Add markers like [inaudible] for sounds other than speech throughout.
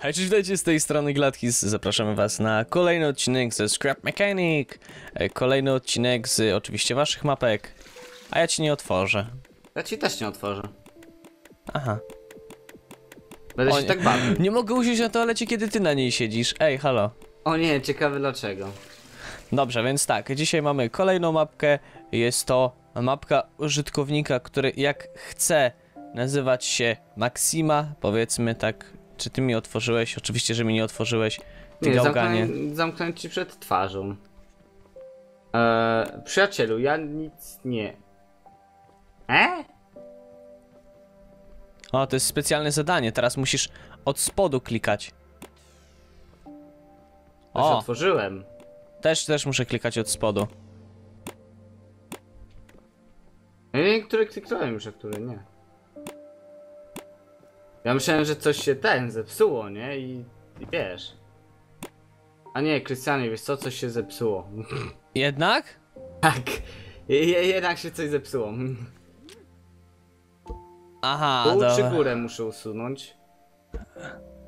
Hej, cześć, witajcie z tej strony Gladkis. Zapraszamy was na kolejny odcinek ze Scrap Mechanic. E, Kolejny odcinek z oczywiście waszych mapek. A ja ci nie otworzę. Ja ci też nie otworzę. Aha. Będę O się nie. tak bawił. Nie mogę usiąść na toalecie, kiedy ty na niej siedzisz. Ej, halo. O nie, ciekawe dlaczego. Dobrze, więc tak, dzisiaj mamy kolejną mapkę. Jest to mapka użytkownika, który jak chce nazywać się Maxima, powiedzmy tak. Czy ty mi otworzyłeś? Oczywiście, że mi nie otworzyłeś. Ty Nie, gałganie. zamknąłem, zamknąłem ci przed twarzą. Eee, przyjacielu, ja nic nie... E? O, to jest specjalne zadanie. Teraz musisz od spodu klikać. O, otworzyłem. też, też muszę klikać od spodu. Ja nie wiem, który kliknąłem już, a który nie. Ja myślałem, że coś się ten zepsuło, nie? I, i wiesz. A nie, Krystianie, wiesz co? Coś się zepsuło. [laughs] Jednak? tak. Je, je, jednak się coś zepsuło. Aha, czy dobra. górę muszę usunąć?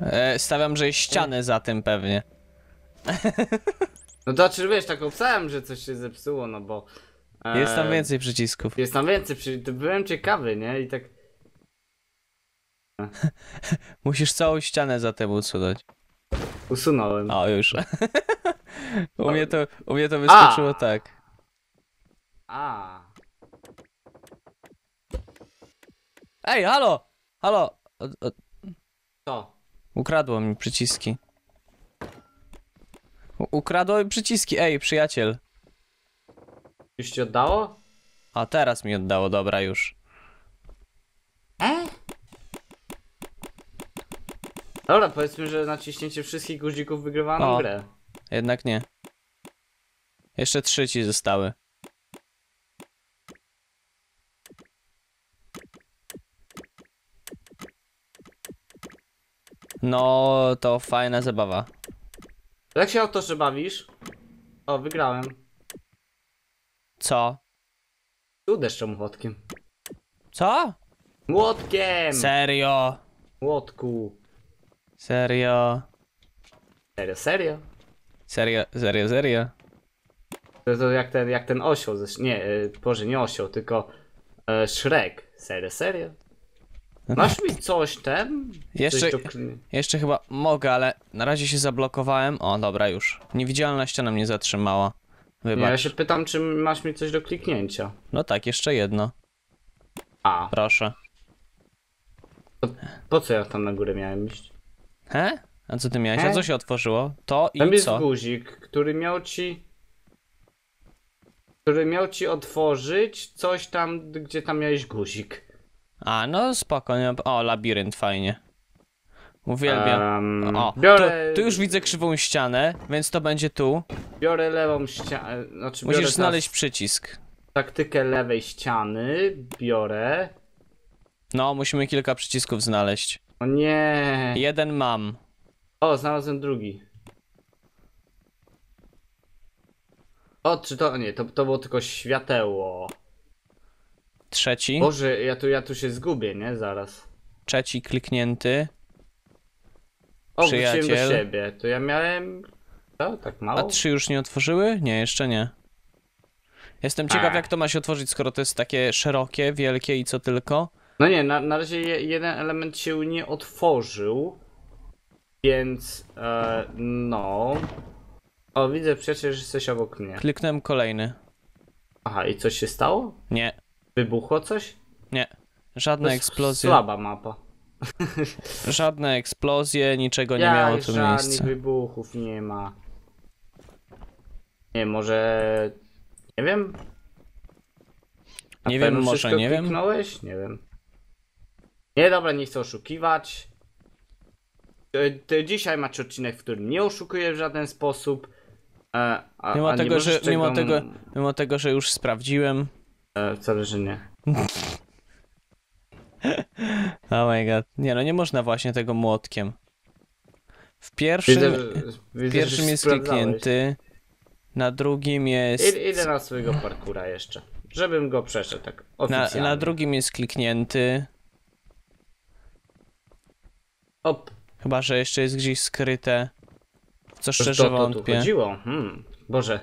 E, stawiam, że ścianę za tym pewnie. No to czy wiesz, tak obstałem, że coś się zepsuło, no bo... e, Jest tam więcej przycisków. Jest tam więcej, przy... byłem ciekawy, nie? I tak... [laughs] Musisz całą ścianę za tym usunąć. Usunąłem. O, już. [laughs] u, mnie to, u mnie to wyskoczyło A. tak. A. Ej, halo! Halo! O, o, To. ukradło mi przyciski. U, ukradło mi przyciski, ej, przyjaciel. Już ci oddało? A teraz mi oddało, dobra już. Dobra, powiedzmy, że naciśnięcie wszystkich guzików wygrywa nam O. grę. Jednak nie. Jeszcze trzy ci zostały. No, to fajna zabawa. Jak się autorze bawisz? O, wygrałem. Co? Tu deszczą młotkiem. Co? Młotkiem! Serio? Młotku. Serio? Serio, serio? Serio, serio, serio? To, to jak ten, jak ten osioł ze... Nie, e, Boże, nie osioł, tylko e, Shrek. Serio, serio? Masz mi coś ten? Jeszcze, Coś do... jeszcze chyba mogę, ale na razie się zablokowałem. O, dobra, już. Niewidzialna ściana mnie zatrzymała. Nie, ja Wybacz. się pytam, czy masz mi coś do kliknięcia. No tak, jeszcze jedno. A, Proszę. po co ja tam na górę miałem iść? He? A co ty miałeś? A He? co się otworzyło? To Tam i jest co? guzik, który miał ci... Który miał ci otworzyć coś tam, gdzie tam miałeś guzik. A, no spoko. Nie... O, labirynt, fajnie. Uwielbiam. Em, O, biorę, tu, już widzę krzywą ścianę, więc to będzie tu. biorę lewą ścianę, znaczy biorę Musisz znaleźć przycisk. taktykę lewej ściany, biorę. No, musimy kilka przycisków znaleźć. O nie. Jeden mam. O, znalazłem drugi. O, czy to, nie, to, to było tylko światełło. Trzeci. Boże, ja tu, ja tu się zgubię, nie? Zaraz. Trzeci kliknięty. O, wróciłem do Przyjaciel. siebie. To ja miałem... Tak A mało? trzy już nie otworzyły? Nie, jeszcze nie. Jestem ciekaw, A. jak to ma się otworzyć, skoro to jest takie szerokie, wielkie i co tylko. No nie, na, na razie je, jeden element się nie otworzył. Więc, e, no... O, widzę przecież, że jesteś obok mnie. Kliknąłem kolejny. Aha, i coś się stało? Nie, Wybuchło coś? nie. Żadne eksplozje. Słaba mapa. [laughs] Żadne eksplozje, niczego nie miało tu żadnych miejsca. wybuchów nie ma. Nie, może... Nie wiem. Na Nie wiem, może nie wiem. kliknąłeś? Nie wiem. Nie, dobra, nie chcę oszukiwać. Dzisiaj macie odcinek, w którym nie oszukuję w żaden sposób. E, a, Mimo nie tego, że, mimo, tego- mimo tego, że już sprawdziłem. E, wcale, że nie. [laughs] Oh my god. Nie no, nie można właśnie tego młotkiem. W pierwszym, Widzę, pierwszym jest kliknięty. Na drugim jest. Id- Idę na swojego parkura jeszcze. Żebym go przeszedł tak Na, oficjalnie. na drugim jest kliknięty. Op. Chyba, że jeszcze jest gdzieś skryte. Co To, szczerze to, to tu wątpię. chodziło. Hmm, Boże.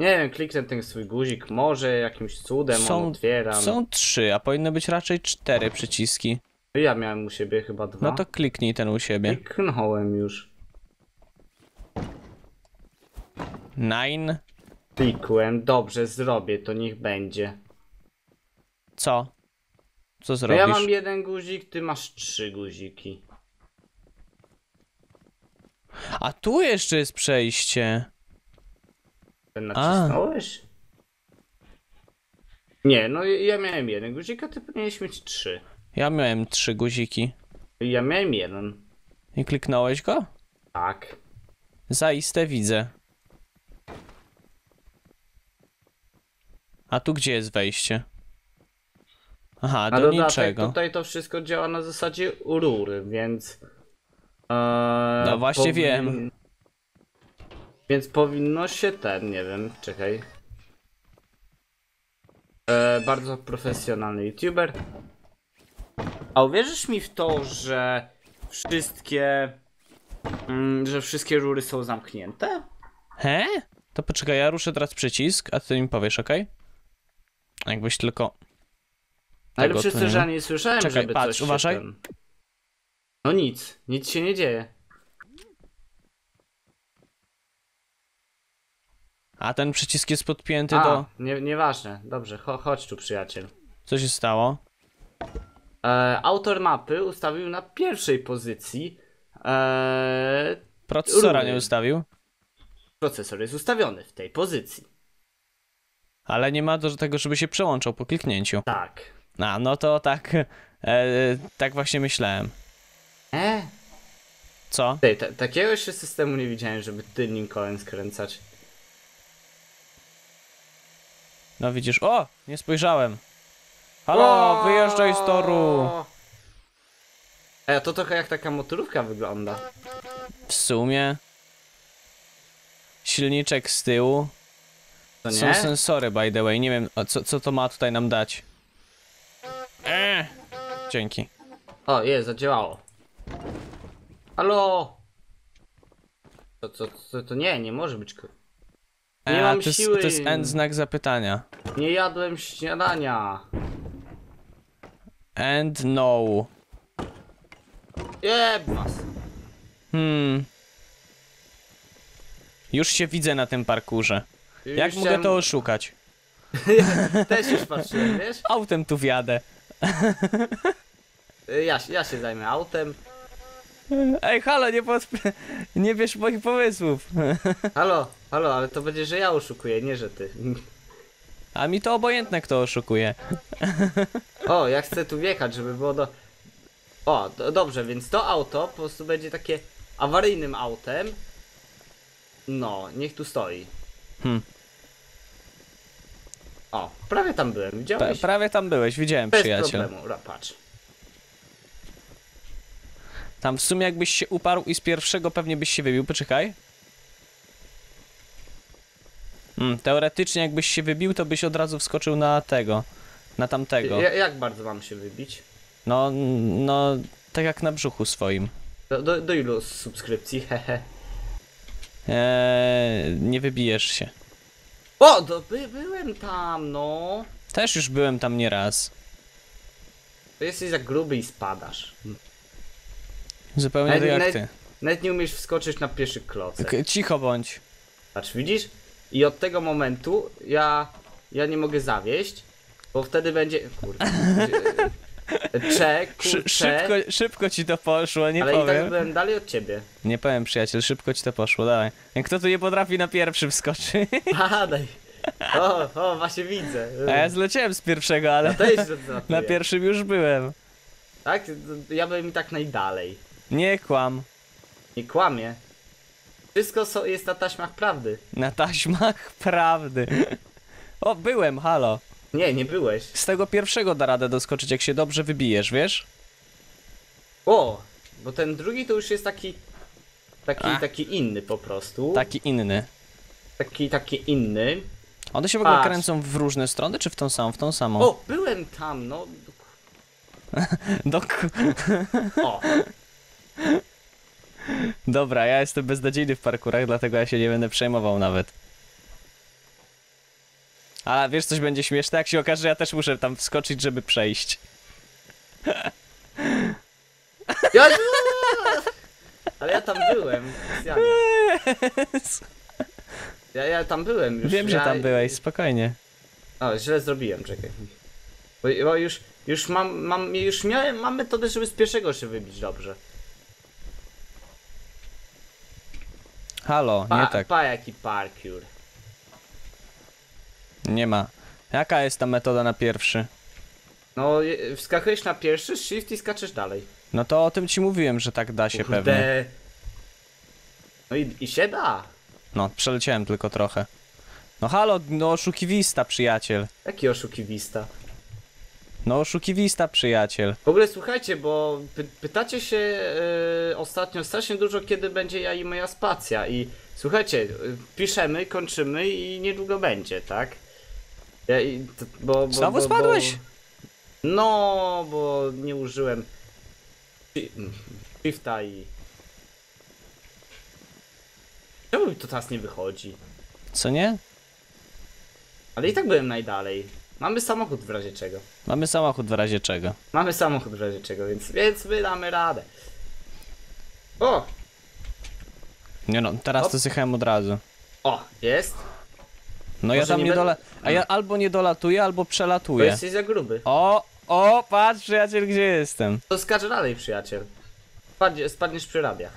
Nie wiem, kliknę ten swój guzik, może jakimś cudem Są- on otwieram. Są trzy, a powinny być raczej cztery przyciski. Ja miałem u siebie chyba dwa. No to kliknij ten u siebie. Kliknąłem już. Nine. Klikłem, dobrze, zrobię, to niech będzie. Co? Co zrobisz? ja mam jeden guzik, ty masz trzy guziki. A tu jeszcze jest przejście. Ten A. nacisnąłeś? Nie, no ja ja miałem jeden guzik, a ty powinieneś mieć trzy. Ja miałem trzy guziki. Ja miałem jeden. I kliknąłeś go? Tak. Zaiste widzę. A tu gdzie jest wejście? Aha, A do dodatek niczego. tutaj to wszystko działa na zasadzie rury, więc... Eee, No właśnie wiem. Więc powinno się ten, nie wiem, czekaj. E, bardzo profesjonalny youtuber. A uwierzysz mi w to, że wszystkie... Mm, że wszystkie rury są zamknięte? He? To poczekaj, ja ruszę teraz przycisk, a ty mi powiesz, okej? Jakbyś tylko... Ale Tego ma. ja nie słyszałem, Czekaj, żeby patrz, coś się uważaj. Ten... No nic, nic się nie dzieje. A ten przycisk jest podpięty A, do... nie, nieważne. Dobrze, cho, chodź tu przyjaciel. Co się stało? E, autor mapy ustawił na pierwszej pozycji. E, Procesora Rury. nie ustawił? procesor jest ustawiony w tej pozycji. Ale nie ma do tego, żeby się przełączał po kliknięciu. Tak. A, no to tak... E, tak właśnie myślałem. E? Co? Ty, ta, takiego jeszcze systemu nie widziałem, żeby tylnym kołem skręcać. No widzisz... O! Nie spojrzałem. Halo, wyjeżdżaj z toru! E, to trochę jak taka motorówka wygląda. W sumie... Silniczek z tyłu. To Są nie? sensory, by the way. Nie wiem, co, co to ma tutaj nam dać. Eee. Dzięki. O, jest, zadziałało. Halo! To, to, to, to nie, nie może być. ko- Nie E, mam to, jest, siły. to jest end znak zapytania. Nie jadłem śniadania. And no. Jeb was. Hmm. Już się widzę na tym parkurze. Jak Już mogę chciałem- to oszukać? [laughs] Też już patrzyłem, wiesz? [laughs] Autem tu wjadę. [laughs] Y, Ja, się- ja się zajmę autem. Ej, halo, nie, podp- nie bierz moich pomysłów. [laughs] Halo, halo, ale to będzie, że ja oszukuję, nie że ty. A mi to obojętne, kto oszukuje. O, ja chcę tu wjechać, żeby było do... O, do, dobrze, więc to auto po prostu będzie takie awaryjnym autem. No, niech tu stoi. Hmm. O, prawie tam byłem, widziałeś? prawie tam byłeś, widziałem, Bez przyjaciel. problemu, Ra, patrz. Tam w sumie jakbyś się uparł i z pierwszego pewnie byś się wybił, poczekaj. Hmm, teoretycznie jakbyś się wybił, to byś od razu wskoczył na tego, na tamtego. Ja, jak bardzo mam się wybić? No, no, tak jak na brzuchu swoim. Do, do, do ilu subskrypcji? [laughs] Hehe. Eee, nie wybijesz się. O, do, by, byłem tam, no. Też już byłem tam nieraz. To jesteś za gruby i spadasz. Zupełnie Nawet- tak jak nawet- ty. Nawet nie umiesz wskoczyć na pierwszy klocek. K- Cicho bądź. Patrz, widzisz? I od tego momentu ja, ja nie mogę zawieść, bo wtedy będzie... Kurde. [laughs] Cze, Szy kurcze, szybko, szybko ci to poszło, nie ale i tak powiem. byłem dalej od ciebie. Nie powiem, przyjaciel, szybko ci to poszło, dawaj. Kto tu nie potrafi na pierwszy wskoczyć? Padaj. [laughs] O, o, właśnie widzę. A ja zleciałem z pierwszego, ale na pierwszym już byłem. Tak? Ja byłem i tak najdalej. Nie kłam. Nie kłamie. Wszystko so, jest na taśmach prawdy. Na taśmach [laughs] prawdy. O, byłem, halo. Nie, nie byłeś. Z tego pierwszego da radę doskoczyć, jak się dobrze wybijesz, wiesz? O, bo ten drugi to już jest taki... Taki, Ach. taki inny po prostu. Taki inny. Taki, taki inny. One się w ogóle Patrz. kręcą w różne strony, czy w tą samą? W tą samą. O, byłem tam, no. [laughs] Do... O, Dobra, ja jestem beznadziejny w parkurach, dlatego ja się nie będę przejmował nawet. A wiesz, coś będzie śmieszne, jak się okaże, że ja też muszę tam wskoczyć, żeby przejść. Ja... Ale ja tam byłem. specjalnie. Ja, ja tam byłem już. Wiem, że ja... tam byłeś, spokojnie. O, źle zrobiłem, czekaj. Bo, bo już, już mam, mam, już miałem, mam metodę, żeby z pierwszego się wybić dobrze. Halo, Pa, nie tak, pa jaki parkour. Nie ma. Jaka jest ta metoda na pierwszy? No, je- wskakujesz na pierwszy shift i skaczesz dalej. No to o tym ci mówiłem, że tak da się Kurde. pewnie. No i, i się da. No, przeleciałem tylko trochę. No halo, no oszukiwista, przyjaciel. Jaki oszukiwista. No oszukiwista, przyjaciel. W ogóle słuchajcie, bo py pytacie się e, ostatnio strasznie dużo, kiedy będzie ja i moja spacja. I słuchajcie, e, piszemy, kończymy i niedługo będzie, tak? Ja, i, t- bo, bo, Znowu bo, spadłeś? Bo, no, bo nie użyłem shi- shifta i... Czemu mi to teraz nie wychodzi? Co nie? Ale i tak byłem najdalej. Mamy samochód w razie czego. Mamy samochód w razie czego. Mamy samochód w razie czego, więc, więc my damy radę. O! Nie no, teraz Hop. to zjechałem od razu. O, jest. No ja Może tam nie nie będę- dola... A ja albo nie dolatuję, albo Bo przelatuję. jesteś za gruby. O, o, patrz przyjaciel, gdzie jestem. To skacz dalej, przyjaciel. Spadnie, spadniesz przy radiach.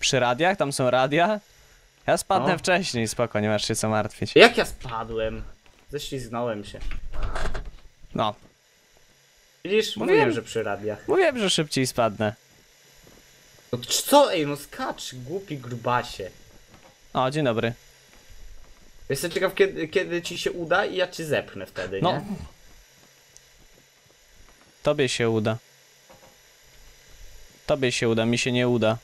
Przy radiach, tam są radia. Ja spadnę No. wcześniej, spoko, nie masz się co martwić. Jak ja spadłem? Ześlizgnąłem się. No, Widzisz? Mówiłem. Mówiłem, że przy radiach. mówiłem, że szybciej spadnę. No c- co? Ej, no skacz, głupi grubasie. O, dzień dobry. Jestem ciekaw, kiedy, kiedy ci się uda i ja cię zepchnę wtedy, No. nie? Tobie się uda. Tobie się uda, mi się nie uda.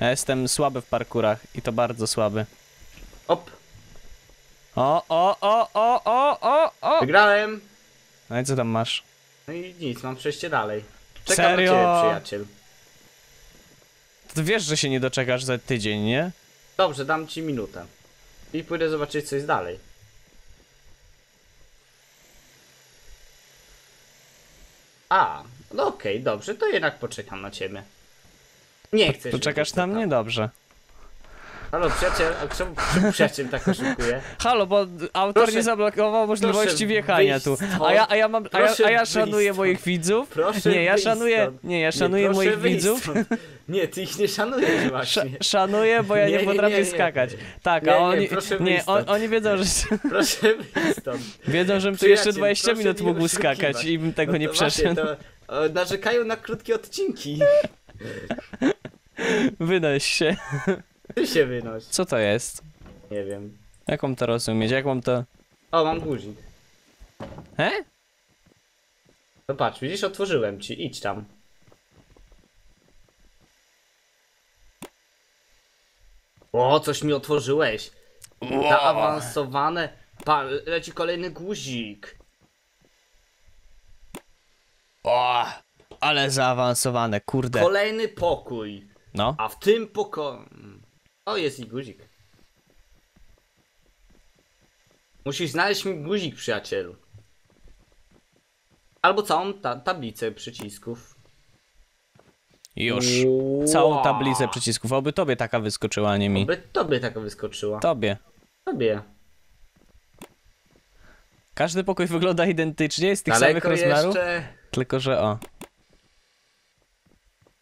Ja jestem słaby w parkurach i to bardzo słaby. Op, O, o, o, o, o, o, o! wygrałem. No i co tam masz? No i nic, mam przejście dalej. Czekam Serio? na ciebie, przyjaciel. Ty wiesz, że się nie doczekasz za tydzień, nie? Dobrze, dam ci minutę. I pójdę zobaczyć, co jest dalej. A, no okej, dobrze, to jednak poczekam na ciebie. Nie chcesz. Poczekasz na mnie? Dobrze. Halo, przyjaciel, a czemu, czemu przyjaciel tak oszukuje? Halo, bo autor Proszę- nie zablokował możliwości wjechania tu. A ja, a ja mam, a ja, a ja szanuję moich widzów. Proszę Nie, ja szanuję, nie, ja Nie, szanuję proszę moich widzów. Nie, ty ich nie szanujesz Sz właśnie. szanuję, bo ja nie, Nie, nie, potrafię nie, nie. skakać. Tak, Nie, a nie, oni, nie, on, oni wiedzą, że Proszę stąd. wiedzą, żebym tu jeszcze 20 proszę minut nie mógł skakać i bym tego No nie to właśnie, przeszedł. To, o, narzekają na krótkie odcinki. Wynoś się. Ty się wynoś. Co to jest? Nie wiem. Jak mam to rozumieć? Jak mam to... O, mam guzik. He? No patrz, widzisz, otworzyłem ci. Idź tam. O, coś mi otworzyłeś. Zaawansowane. Pa, leci kolejny guzik. O, ale zaawansowane, kurde. Kolejny pokój. No, A w tym pokoju... O, jest i guzik. Musisz znaleźć mi guzik, przyjacielu. Albo całą ta tablicę przycisków. już. Całą tablicę przycisków. Oby tobie taka wyskoczyła, a nie mi. By tobie taka wyskoczyła. Tobie. Tobie. Każdy pokój wygląda identycznie, jest tych samych Daleko rozmiarów, jeszcze... tylko że o.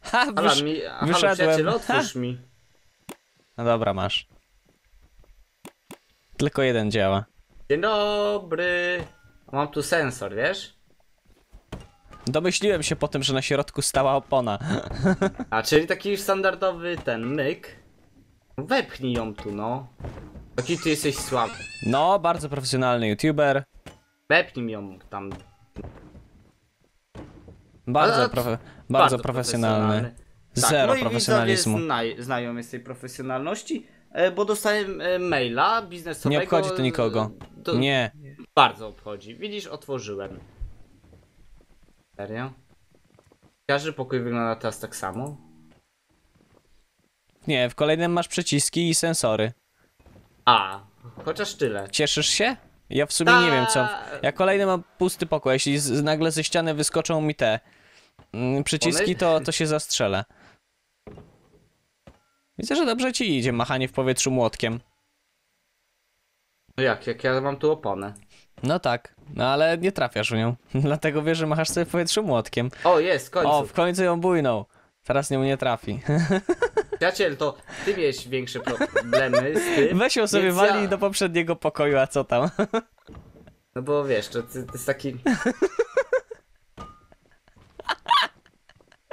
Ha, wysz... mi... Halo, wyszedłem. otwórz mi. No dobra, masz. Tylko jeden działa. Dzień dobry. Mam tu sensor, wiesz? Domyśliłem się po tym, że na środku stała opona. [laughs] A, czyli taki już standardowy ten myk. Wepchnij ją tu, no. Jaki ty jesteś słaby. No, bardzo profesjonalny youtuber. Wepchnij ją tam. Bardzo, profe... bardzo, profesjonalny. Tak, Zero moi profesjonalizmu. Znaj, znają mnie z tej profesjonalności, e, bo dostałem e, maila biznesowego. Nie obchodzi to nikogo. e, To Nie. Bardzo obchodzi. Widzisz, otworzyłem. Serio? Każdy pokój wygląda teraz tak samo? Nie, w kolejnym masz przyciski i sensory. A, chociaż tyle. Cieszysz się? Ja w sumie nie wiem co. Ta- Ja kolejny mam pusty pokój. Jeśli z, nagle ze ściany wyskoczą mi te mm, przyciski, One? to, to się zastrzelę. Widzę, że dobrze ci idzie machanie w powietrzu młotkiem. No jak, jak ja mam tu oponę. No tak, no ale nie trafiasz w nią. [laughs] Dlatego wiesz, że machasz sobie w powietrzu młotkiem. O, jest, w końcu. O, w końcu ją bujnął. Teraz nią nie trafi. [laughs] Przyjaciel, to ty miałeś większe problemy z tym. Weź ją sobie wali ja- do poprzedniego pokoju, a co tam? [laughs] No bo wiesz, to, to, to jest taki...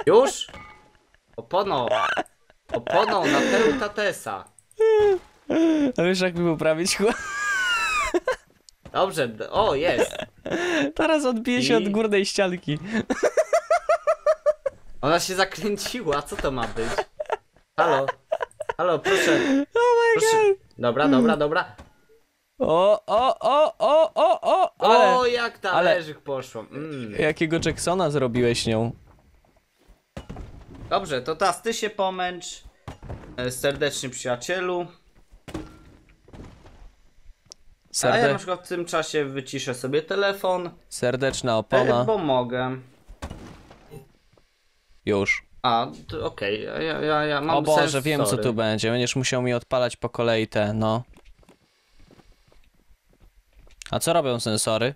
Już? Opono! Opono na tył Tatesa. A wiesz jak mi poprawić chłop? Dobrze, o jest. Teraz odbije się I- od górnej ścianki. Ona się zakręciła, co to ma być? Halo? Halo, proszę. Oh my proszę. god! Dobra, dobra, dobra. O, o, o, o, o, o! Ale O, jak talerzyk poszło. Mm. jakiego Jacksona zrobiłeś nią? Dobrze, to teraz ty się pomęcz. E, Serdecznie przyjacielu. A ja na Serde przykład w tym czasie wyciszę sobie telefon. serdeczna E, opona. bo mogę. Już. A, okej, ja, ja, ja, ja mam O Boże, sens, wiem co tu będzie. Będziesz musiał mi odpalać po kolei te, no. A co robią sensory?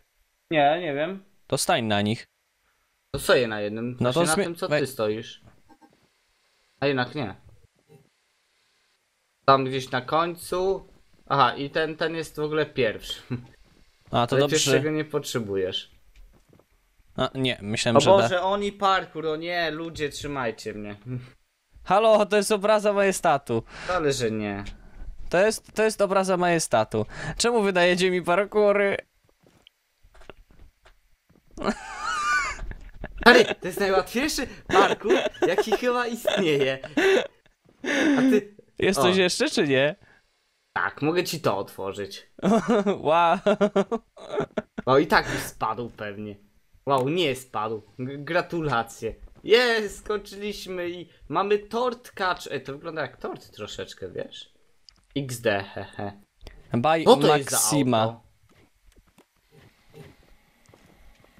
Nie, nie wiem. To stań na nich. To stoję na jednym. No to na tym, co ty stoisz. A jednak nie. Tam gdzieś na końcu. Aha, i ten, ten jest w ogóle pierwszy. [laughs] A to Ale dobrze. pierwszego nie potrzebujesz. A, nie, myślałem, O że. Da. Boże, oni parkour, o nie, ludzie, trzymajcie mnie. [laughs] Halo, to jest obraza majestatu. Ale że nie. To jest, to jest obraza majestatu. Czemu wydajecie mi parkury? [laughs] Stary, to jest najłatwiejszy parkour, jaki chyba istnieje. A ty... Jest O. coś jeszcze, czy nie? Tak, mogę ci to otworzyć. [laughs] wow. O, i tak już spadł pewnie. Wow, nie spadł. G gratulacje. Jest, skończyliśmy i mamy tort kacz. Ej, to wygląda jak tort troszeczkę, wiesz? XD, hehe. By Co to jest za Maxima. auto?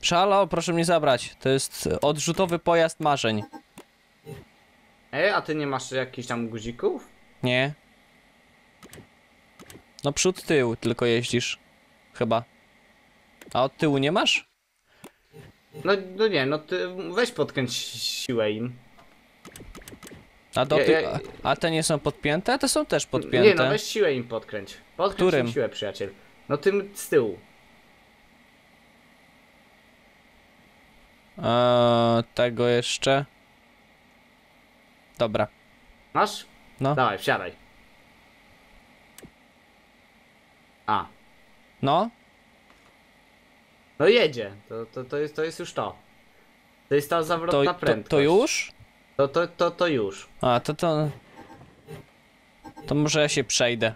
Szalo, proszę mnie zabrać. To jest odrzutowy pojazd marzeń. Ej, a ty nie masz jakichś tam guzików? Nie? No przód, tył tylko jeździsz. Chyba. A od tyłu nie masz? No, no nie, no ty weź podkręć siłę im. A, do Ja- ty... ja- a te nie są podpięte? Te są też podpięte. Nie, no weź siłę im podkręć. Podkręć Którym? im siłę, przyjaciel. No tym z tyłu. Eee, tego jeszcze. Dobra. Masz? No. Dawaj, wsiadaj. A, No? no jedzie. To, to, to, jest, to jest już to. To jest ta To, zawrotna to, prędkość. to już? To, to, to, to już. A, to to... To może ja się przejdę.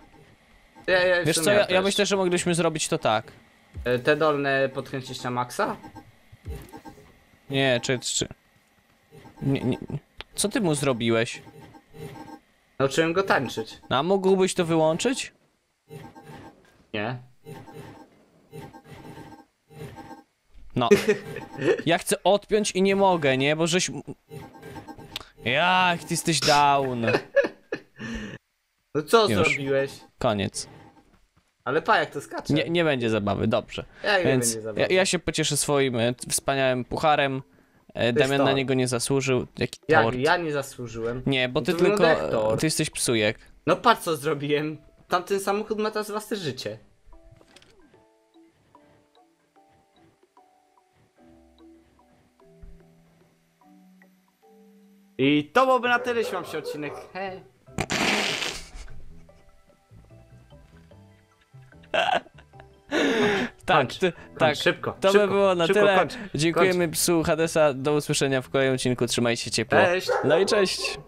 Ja, ja, Wiesz co, ja, ja myślę, że mogliśmy zrobić to tak. E, Te dolne podkręcić na maksa? Nie, czy... czy... Nie, nie. Co ty mu zrobiłeś? Nauczyłem go tańczyć. No, A mógłbyś to wyłączyć? Nie? No. [laughs] Ja chcę odpiąć i nie mogę, nie? Bo żeś... Jak ty jesteś down. No co Już. zrobiłeś? Koniec. Ale pa, jak to skacze. Nie, nie będzie zabawy, dobrze. Jak nie Więc będzie ja, zabawy? ja się pocieszę swoim e, wspaniałym pucharem. E, Damian na niego nie zasłużył. Jaki Jak tort. ja nie zasłużyłem. Nie, bo ty to tylko... Ty jesteś psujek. No patrz co zrobiłem. Tamten samochód ma teraz własne życie. I to byłoby na tyle, jeśli wam się odcinek. Hej. Tak, Kończ, ty, Kończ, tak. szybko. To szybko, by było na szybko, tyle. Kończ, Dziękujemy psu Hadesa. Do usłyszenia w kolejnym odcinku. Trzymajcie się ciepło. Cześć. No i cześć.